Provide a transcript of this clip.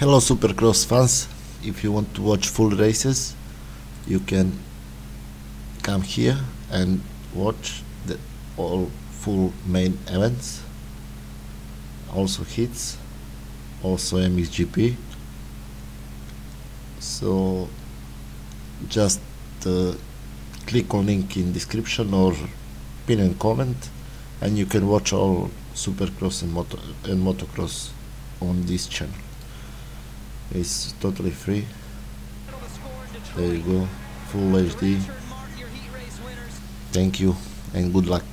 Hello Supercross fans, if you want to watch full races you can come here and watch the all full main events also hits also MXGP so just uh, click on link in description or pin and comment and you can watch all supercross and, moto and motocross on this channel it's totally free. There you go. Full HD thank you and good luck